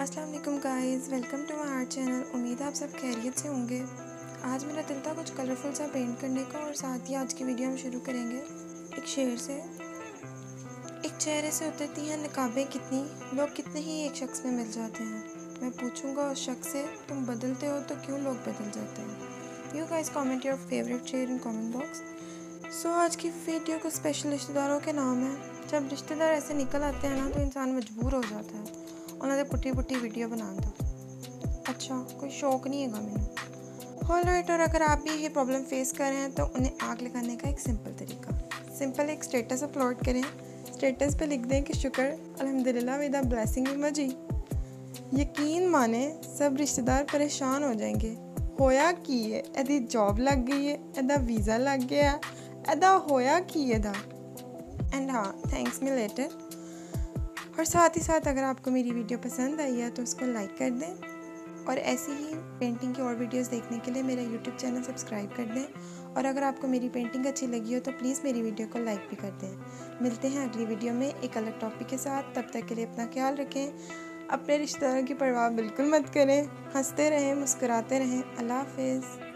अस्सलाम guys welcome to my art channel. उम्मीद है आप सब खैरियत से होंगे। आज मेरा दिल था कुछ कलरफुल सा पेंट करने का और साथ ही आज की वीडियो हम शुरू करेंगे। एक शेर से। एक चेहरे से उतरती हैं नकाबें कितनी? लोग कितने ही एक शख्स में मिल जाते हैं। मैं पूछूँगा उस शख्स से, तुम बदलते हो तो क्यों लोग बदल जाते हैं? You guys comment your favourite शेर इन कमेंट बॉक्स सो आज की वीडियो को स्पेशल रिश्तेदारों के नाम है। जब रिश्तेदार ऐसे निकल आते हैं ना तो इंसान मजबूर हो जाता है। उन्होंने पुट्टी पुट्टी वीडियो बनाने ਦਾ अच्छा कोई शौक नहीं है मैंने ऑल राइट और अगर आप भी ये प्रॉब्लम फेस कर रहे हैं तो उन्हें आग लगाने का एक सिंपल तरीका सिंपल एक स्टेटस अपलोड करें स्टेटस पे लिख दें कि शुक्र अल्हम्दुलिल्लाह विद द ब्लेसिंग मजी यकीन माने सब रिश्तेदार परेशान हो जाएंगे ਹੋਇਆ ਕੀ ਹੈ ਇਹਦੀ ਜੌਬ ਲੱਗ ਗਈ ਹੈ ਇਹਦਾ ਵੀਜ਼ਾ ਲੱਗ ਗਿਆ ਇਹਦਾ ਹੋਇਆ ਕੀ ਇਹਦਾ एंड हाँ थैंक्स मी लेटर और साथ ही साथ अगर आपको मेरी वीडियो पसंद आई है तो उसको लाइक कर दें और ऐसी ही पेंटिंग की और वीडियोस देखने के लिए मेरा यूट्यूब चैनल सब्सक्राइब कर दें। और अगर आपको मेरी पेंटिंग अच्छी लगी हो तो प्लीज़ मेरी वीडियो को लाइक भी कर दें। मिलते हैं अगली वीडियो में एक अलग टॉपिक के साथ। तब तक के लिए अपना ख्याल रखें, अपने रिश्तेदारों की परवाह बिल्कुल मत करें। हँसते रहें, मुस्कुराते रहें। अल्लाह हाफिज़।